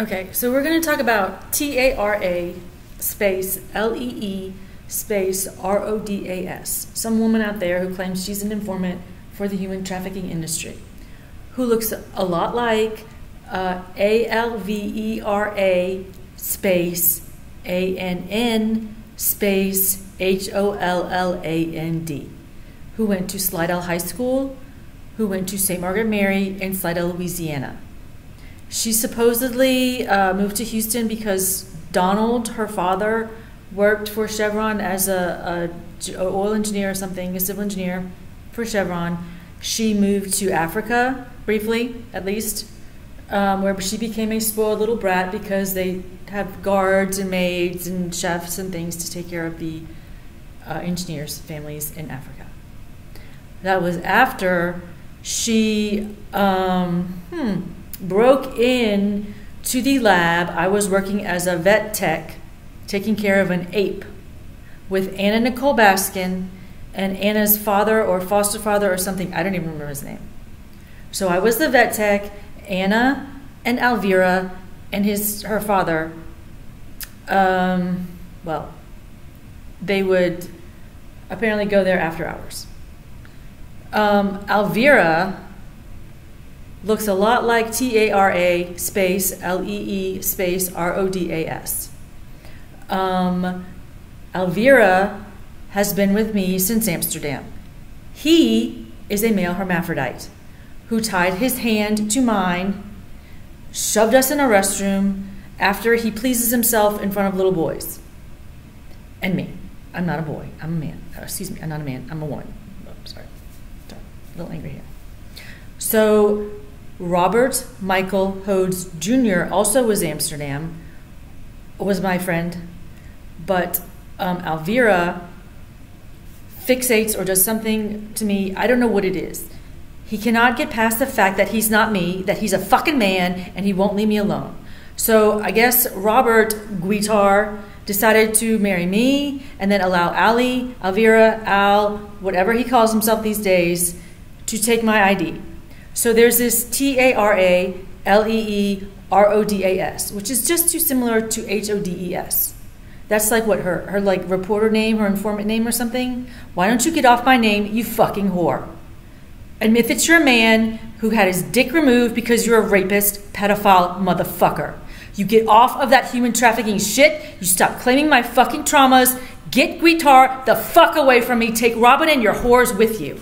Okay, so we're going to talk about T A R A space L E E space R O D A S. Some woman out there who claims she's an informant for the human trafficking industry, who looks a lot like uh, A L V E R A space A N N space H O L L A N D, who went to Slidell High School, who went to St. Margaret Mary in Slidell, Louisiana. She supposedly uh, moved to Houston because Donald, her father, worked for Chevron as a, a, a oil engineer or something, a civil engineer for Chevron. She moved to Africa briefly, at least, um, where she became a spoiled little brat because they have guards and maids and chefs and things to take care of the uh, engineers' families in Africa. That was after she um, hmm, broke in to the lab. I was working as a vet tech, taking care of an ape with Anna Nicole Baskin and Anna's father or foster father or something. I don't even remember his name. So I was the vet tech, Anna and Alvera and his her father. Um, well, they would apparently go there after hours. Um, Alvera looks a lot like T A R A space L E E space R O D A S. Um, Alvera has been with me since Amsterdam. He is a male hermaphrodite who tied his hand to mine, shoved us in a restroom after he pleases himself in front of little boys and me. I'm not a boy, I'm a man. Uh, excuse me, I'm not a man, I'm a woman. Oh, sorry. sorry, a little angry here. So Robert Michael Hodes Jr. also was Amsterdam, was my friend, but um, Alvera fixates or does something to me. I don't know what it is. He cannot get past the fact that he's not me, that he's a fucking man, and he won't leave me alone. So I guess Robert Guitar decided to marry me and then allow Ali, Alvera, Al, whatever he calls himself these days, to take my ID. So there's this T A R A L E E R O D A S, which is just too similar to H O D E S. That's like what her her like reporter name, her informant name or something. Why don't you get off my name, you fucking whore? And if it's your man who had his dick removed because you're a rapist, pedophile, motherfucker, you get off of that human trafficking shit. You stop claiming my fucking traumas. Get Guitar the fuck away from me. Take Robin and your whores with you.